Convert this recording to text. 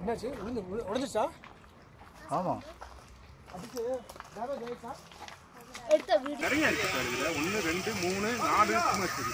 என்னாச்சு? விழுந்து உடஞ்சிச்சா ஆமாம் அதுக்கு டேமேஜ் ஆயிடுச்சா எடுத்த? வீடு. நிறைய இருக்கு சார் இதில் ஒன்று ரெண்டு மூணு நாலு சும்மா இருக்குது